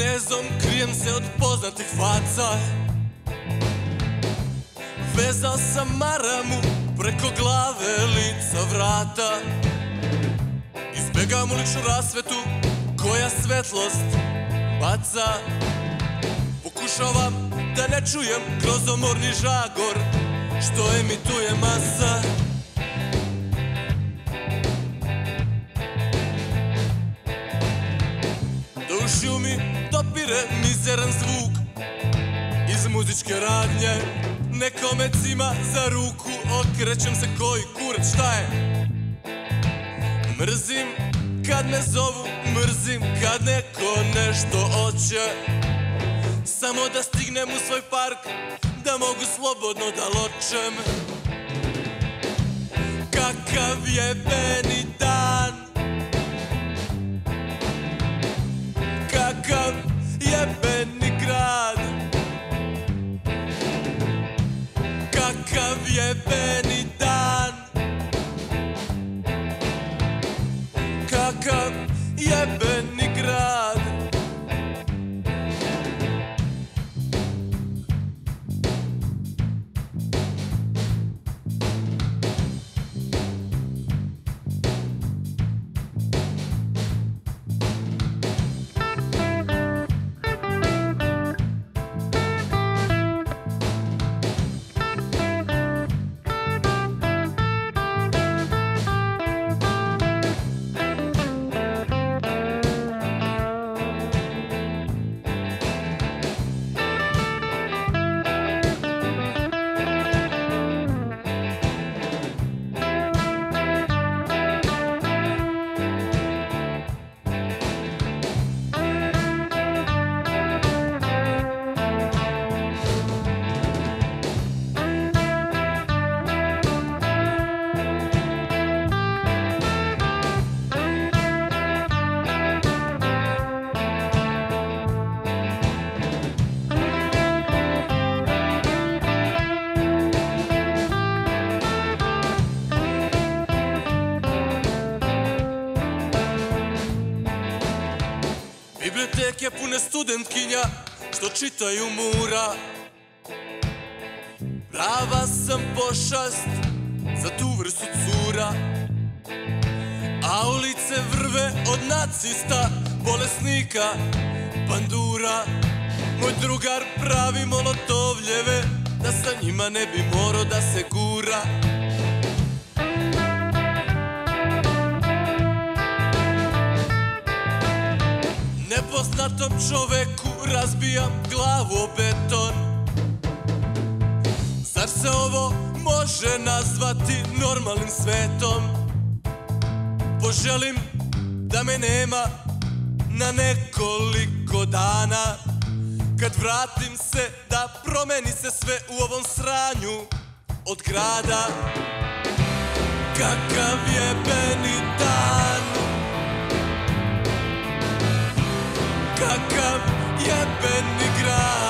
Knezom, krijem se od poznatih faca Vezao sam maramu preko glave lica vrata. Izbjegam uličnu rasvetu koja svetlost baca. Pokušavam da ne čujem grozomorni žagor što emituje masa. Do ušiju mi dopire mizeran zvuk muzičke radnje. Nekome cima za ruku Okrećem se koji kurac šta je? Mrzim kad me zovu Mrzim kad neko nešto hoće. Samo da stignem u svoj park Da mogu slobodno da ločem. Kakav je meni dan jebeni dan. Kakav jebeni Biblioteke pune studentkinja što čitaju mura. Prava sam pošast za tu vrstu cura. A ulice vrve od nacista, bolesnika, pandura Moj drugar pravi molotovljeve Da sa njima ne bi morao da se gura Nepoznatom čoveku razbijam glavu o beton. Zar se ovo može nazvati normalnim svetom? Poželim da me nema na nekoliko dana. Kad vratim se da promeni se sve u ovom sranju od grada. Kakav je meni Kakav jebeni grad